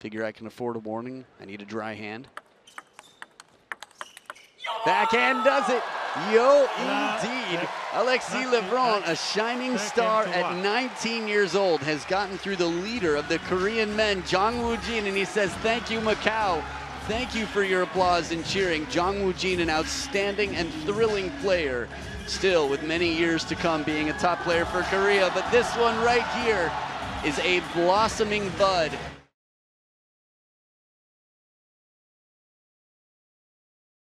Figure I can afford a warning. I need a dry hand. Backhand does it. Yo, indeed. Alexis Lebrun, a shining star at 19 years old, has gotten through the leader of the Korean men, Jang Woo Jin, and he says, Thank you, Macau. Thank you for your applause and cheering. Jang Woo Jin, an outstanding and thrilling player, still with many years to come being a top player for Korea. But this one right here is a blossoming bud